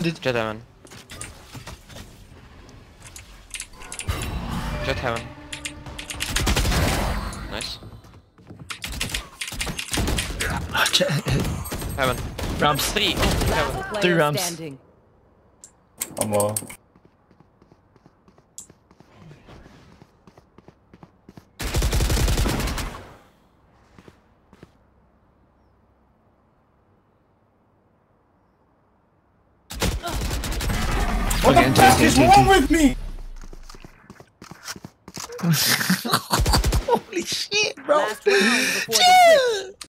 Jett heaven. Jett heaven. Nice. Heaven. Ramps. Three. Oh, heaven. Last Three player rounds. standing. One more. What Okay, the fuck okay, is okay, wrong with me? Holy shit, bro. Last